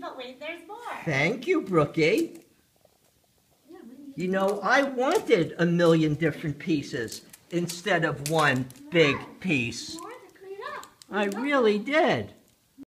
but wait, there's more. Thank you, Brookie. You know, I wanted a million different pieces instead of one big piece. I really did.